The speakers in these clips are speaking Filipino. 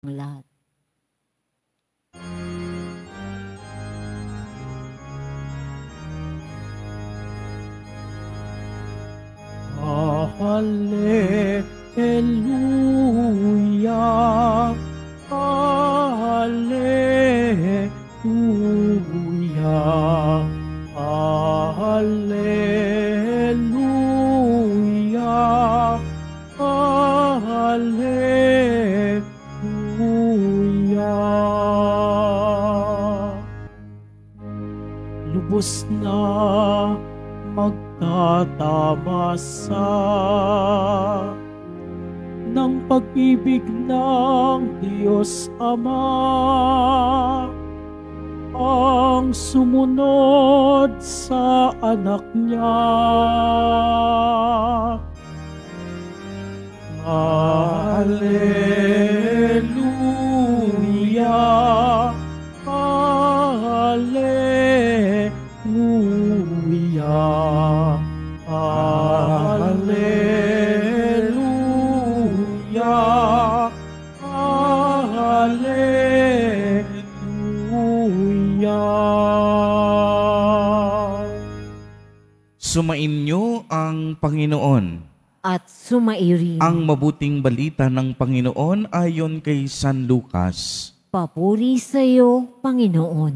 ang lahat. Hallelujah. Lubos na magtatamasa ng pag-ibig ng Diyos Ama ang sumunod sa anak niya. Hallelujah. Sumainyo ang Panginoon. At sumairi. Ang mabuting balita ng Panginoon ayon kay San Lucas. Papuri sa iyo, Panginoon.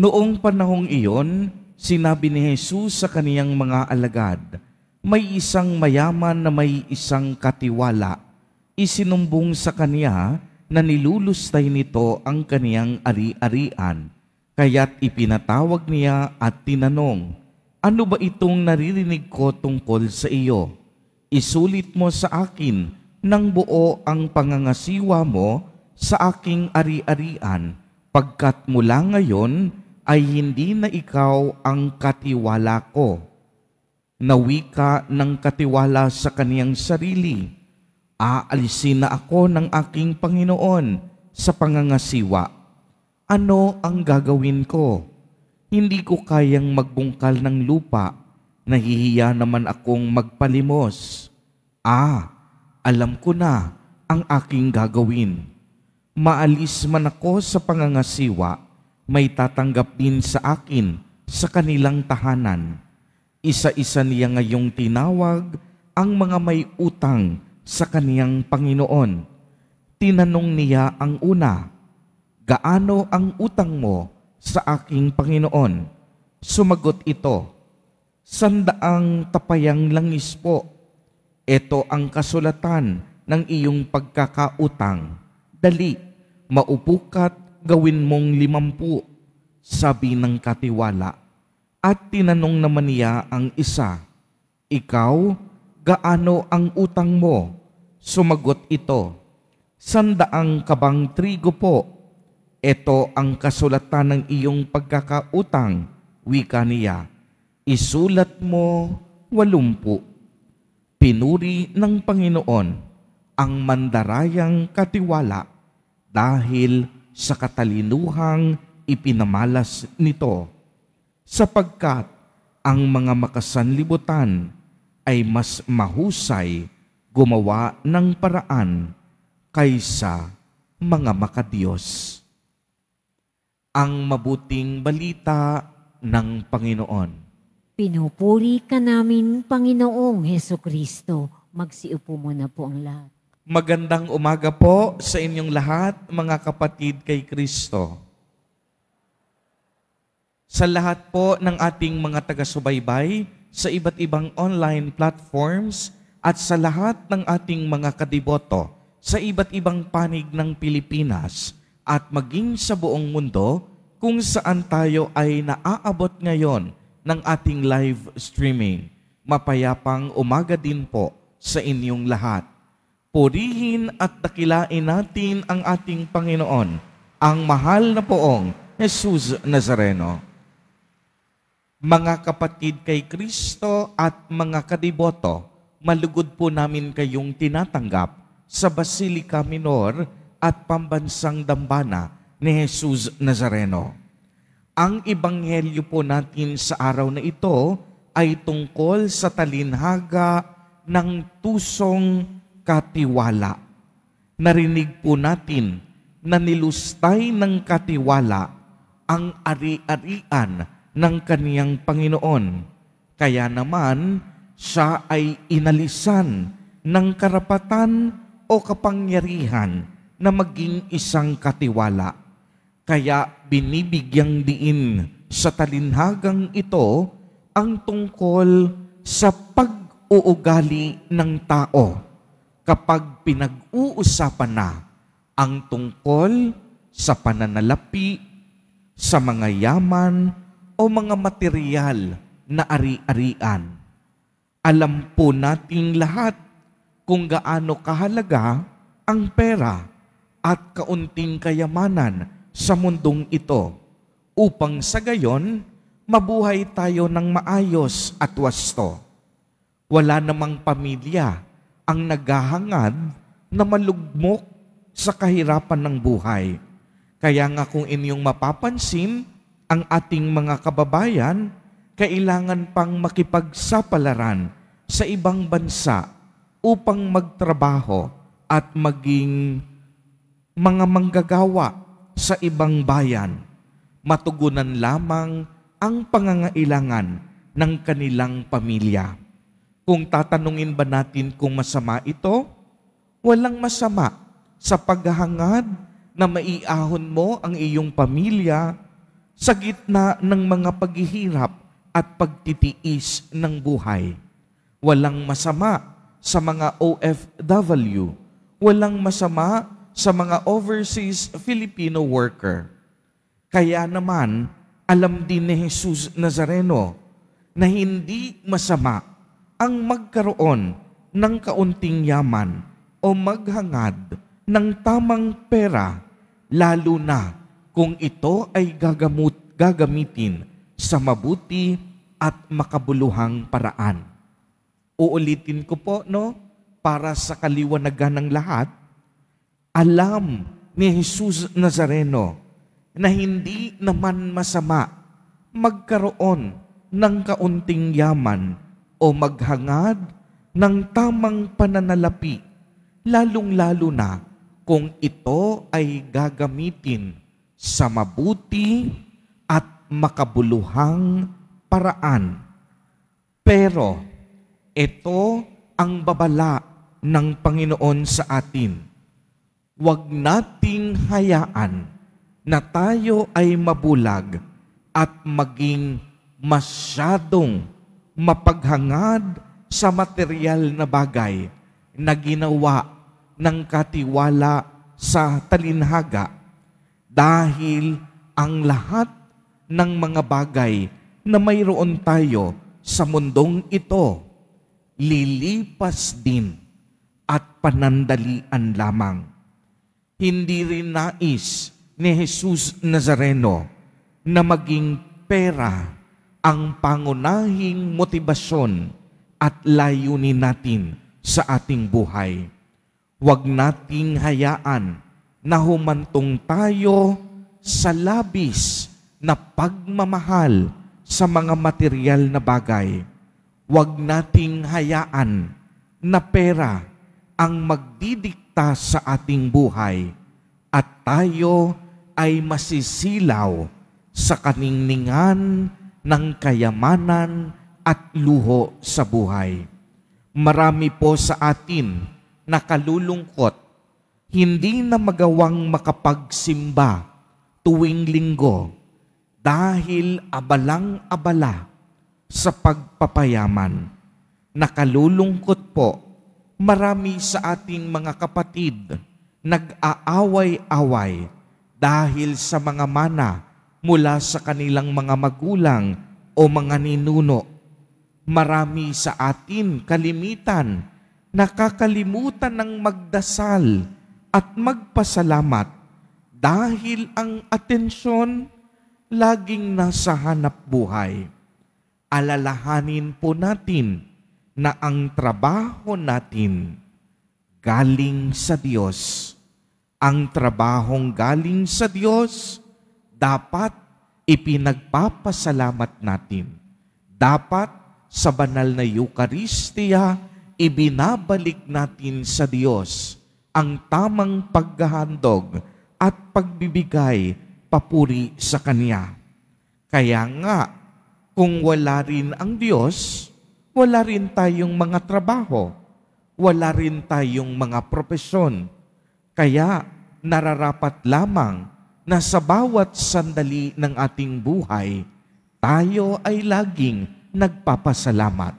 Noong panahong iyon, sinabi ni Jesus sa kaniyang mga alagad, may isang mayaman na may isang katiwala. Isinumbong sa kaniya na nilulustay nito ang kaniyang ari-arian. Kaya't ipinatawag niya at tinanong, Ano ba itong naririnig ko tungkol sa iyo? Isulit mo sa akin ng buo ang pangangasiwa mo sa aking ari-arian, pagkat mula ngayon ay hindi na ikaw ang katiwala ko. Nawi ka ng katiwala sa kaniyang sarili. Aalisin na ako ng aking Panginoon sa pangangasiwa. Ano ang gagawin ko? Hindi ko kayang magbungkal ng lupa. Nahihiya naman akong magpalimos. Ah, alam ko na ang aking gagawin. Maalis man ako sa pangangasiwa, may tatanggap din sa akin sa kanilang tahanan. Isa-isa niya ngayong tinawag ang mga may utang sa kaniyang Panginoon. Tinanong niya ang una, Gaano ang utang mo sa aking Panginoon? Sumagot ito, Sandaang tapayang langis po. Ito ang kasulatan ng iyong pagkakautang. Dali, maupukat gawin mong limampu, sabi ng katiwala. At tinanong naman niya ang isa, Ikaw, gaano ang utang mo? Sumagot ito, Sandaang kabang trigo po. Ito ang kasulatan ng iyong pagkakautang, wika niya. Isulat mo walumpu. Pinuri ng Panginoon ang mandarayang katiwala dahil sa katalinuhang ipinamalas nito, sapagkat ang mga makasanlibutan ay mas mahusay gumawa ng paraan kaysa mga makadiyos. Ang mabuting balita ng Panginoon. Pinupuri ka namin, Panginoong Heso Kristo. Magsiupo muna po ang lahat. Magandang umaga po sa inyong lahat, mga kapatid kay Kristo. Sa lahat po ng ating mga taga-subaybay sa iba't ibang online platforms at sa lahat ng ating mga kadiboto sa iba't ibang panig ng Pilipinas at maging sa buong mundo kung saan tayo ay naaabot ngayon ng ating live streaming. Mapayapang umaga din po sa inyong lahat. Purihin at dakilain natin ang ating Panginoon, ang mahal na poong Jesus Nazareno. Mga kapatid kay Kristo at mga kadiboto, malugod po namin kayong tinatanggap sa Basilica Minor at Pambansang Dambana ni Jesus Nazareno. Ang ebanghelyo po natin sa araw na ito ay tungkol sa talinhaga ng tusong katiwala. narinig po natin na nilustay ng katiwala ang ari-arian ng kaniyang Panginoon. Kaya naman, siya ay inalisan ng karapatan o kapangyarihan na maging isang katiwala. Kaya binibigyang diin sa talinhagang ito ang tungkol sa pag-uugali ng tao kapag pinag-uusapan na ang tungkol sa pananalapi, sa mga yaman o mga material na ari-arian. Alam po nating lahat kung gaano kahalaga ang pera at kaunting kayamanan sa mundong ito upang sa gayon mabuhay tayo ng maayos at wasto. Wala namang pamilya ang naghahangad na malugmok sa kahirapan ng buhay. Kaya nga kung inyong mapapansin, ang ating mga kababayan kailangan pang makipagsapalaran sa ibang bansa upang magtrabaho at maging mga manggagawa sa ibang bayan. Matugunan lamang ang pangangailangan ng kanilang pamilya. Kung tatanungin ba natin kung masama ito, walang masama sa paghahangad na maiahon mo ang iyong pamilya sa gitna ng mga paghihirap at pagtitiis ng buhay. Walang masama sa mga OFW. Walang masama sa mga overseas Filipino worker. Kaya naman, alam din ni Jesus Nazareno na hindi masama ang magkaroon ng kaunting yaman o maghangad ng tamang pera, lalo na kung ito ay gagamut, gagamitin sa mabuti at makabuluhang paraan. Uulitin ko po, no, para sa kaliwanagan ng lahat, alam ni Jesus Nazareno na hindi naman masama magkaroon ng kaunting yaman o maghangad ng tamang pananalapi, lalong-lalo na kung ito ay gagamitin sa mabuti at makabuluhang paraan. Pero ito ang babala ng Panginoon sa atin. Huwag nating hayaan na tayo ay mabulag at maging masyadong mapaghangad sa material na bagay na ginawa ng katiwala sa talinhaga dahil ang lahat ng mga bagay na mayroon tayo sa mundong ito lilipas din at panandalian lamang. Hindi rin nais ni Jesus Nazareno na maging pera ang pangunahing motibasyon at layunin natin sa ating buhay. Huwag nating hayaan na humantong tayo sa labis na pagmamahal sa mga material na bagay Huwag nating hayaan na pera ang magdidikta sa ating buhay at tayo ay masisilaw sa kaningningan ng kayamanan at luho sa buhay. Marami po sa atin na kalulungkot, hindi na magawang makapagsimba tuwing linggo dahil abalang-abala sa pagpapayaman. Nakalulungkot po, marami sa ating mga kapatid nag-aaway-away dahil sa mga mana mula sa kanilang mga magulang o mga ninuno. Marami sa atin kalimitan nakakalimutan ng magdasal at magpasalamat dahil ang atensyon laging nasa hanap buhay alalahanin po natin na ang trabaho natin galing sa Diyos. Ang trabahong galing sa Diyos dapat ipinagpapasalamat natin. Dapat sa banal na Eukaristiya, ibinabalik natin sa Diyos ang tamang paghahandog at pagbibigay papuri sa Kanya. Kaya nga, kung wala rin ang Diyos, wala rin tayong mga trabaho, wala rin tayong mga propesyon. Kaya nararapat lamang na sa bawat sandali ng ating buhay, tayo ay laging nagpapasalamat.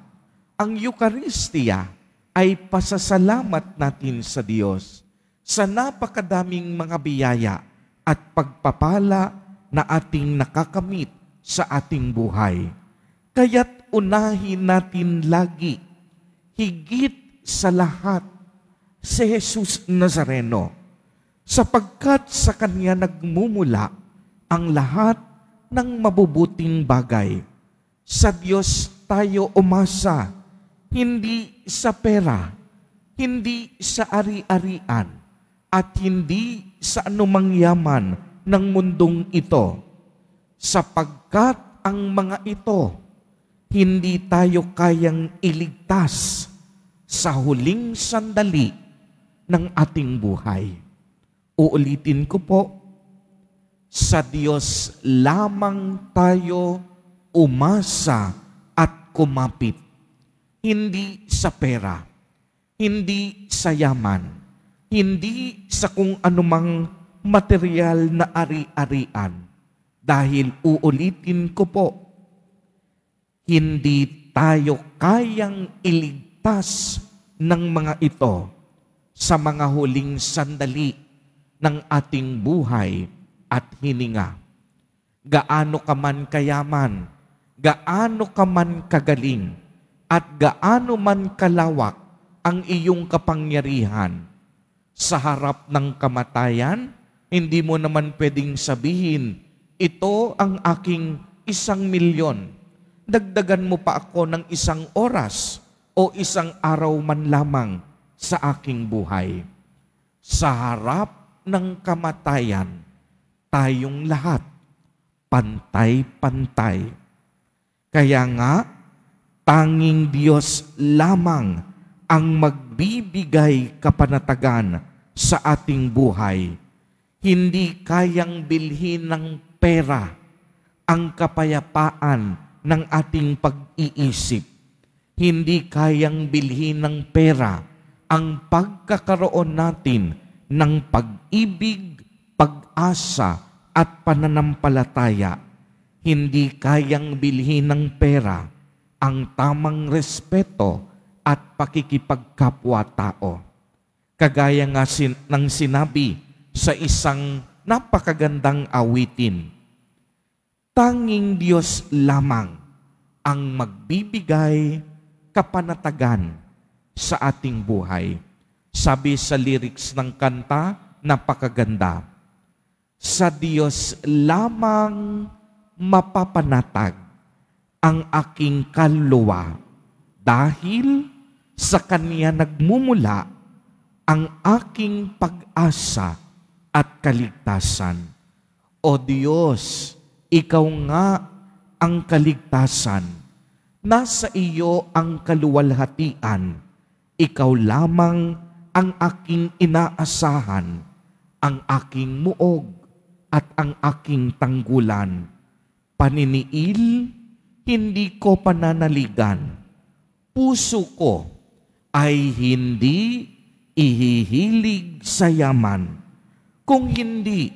Ang Eucharistia ay pasasalamat natin sa Diyos sa napakadaming mga biyaya at pagpapala na ating nakakamit sa ating buhay. Kaya't unahin natin lagi, higit sa lahat, si Jesus Nazareno, sapagkat sa Kanya nagmumula ang lahat ng mabubuting bagay. Sa Diyos tayo umasa, hindi sa pera, hindi sa ari-arian, at hindi sa anumang yaman ng mundong ito, sapagkat ang mga ito hindi tayo kayang iligtas sa huling sandali ng ating buhay. Uulitin ko po, sa Diyos lamang tayo umasa at kumapit. Hindi sa pera, hindi sa yaman, hindi sa kung anumang material na ari-arian. Dahil uulitin ko po, hindi tayo kayang iligtas ng mga ito sa mga huling sandali ng ating buhay at hininga. Gaano ka man kayaman, gaano ka man kagaling, at gaano man kalawak ang iyong kapangyarihan. Sa harap ng kamatayan, hindi mo naman pwedeng sabihin, ito ang aking isang milyon dagdagan mo pa ako ng isang oras o isang araw man lamang sa aking buhay. Sa harap ng kamatayan, tayong lahat pantay-pantay. Kaya nga, tanging Diyos lamang ang magbibigay kapanatagan sa ating buhay. Hindi kayang bilhin ng pera ang kapayapaan ng ating pag-iisip. Hindi kayang bilhin ng pera ang pagkakaroon natin ng pag-ibig, pag-asa at pananampalataya. Hindi kayang bilhin ng pera ang tamang respeto at pakikipagkapwa-tao. Kagaya nga sin- ng sinabi sa isang napakagandang awitin, Tanging Diyos lamang ang magbibigay kapanatagan sa ating buhay. Sabi sa lyrics ng kanta, napakaganda. Sa Diyos lamang mapapanatag ang aking kaluluwa dahil sa Kanya nagmumula ang aking pag-asa at kaligtasan. O Diyos, ikaw nga ang kaligtasan. Nasa iyo ang kaluwalhatian. Ikaw lamang ang aking inaasahan, ang aking muog at ang aking tanggulan. Paniniil, hindi ko pananaligan. Puso ko ay hindi ihihilig sa yaman, kung hindi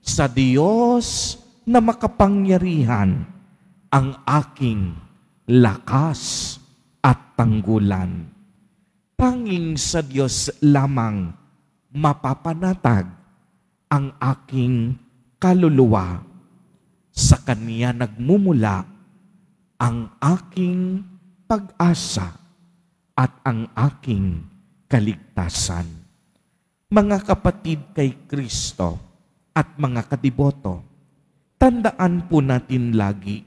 sa Diyos na makapangyarihan ang aking lakas at tanggulan. Tanging sa Diyos lamang mapapanatag ang aking kaluluwa. Sa Kanya nagmumula ang aking pag-asa at ang aking kaligtasan. Mga kapatid kay Kristo at mga kadiboto, tandaan po natin lagi,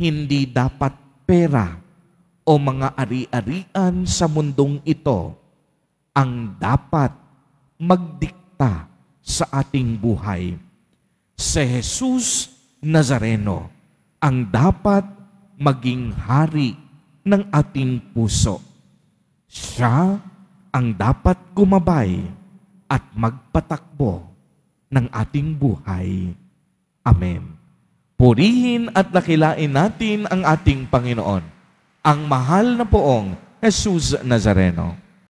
hindi dapat pera o mga ari-arian sa mundong ito ang dapat magdikta sa ating buhay. Si Jesus Nazareno ang dapat maging hari ng ating puso. Siya ang dapat gumabay at magpatakbo ng ating buhay. Amen. Purihin at dakilain natin ang ating Panginoon, ang mahal na poong Jesus Nazareno.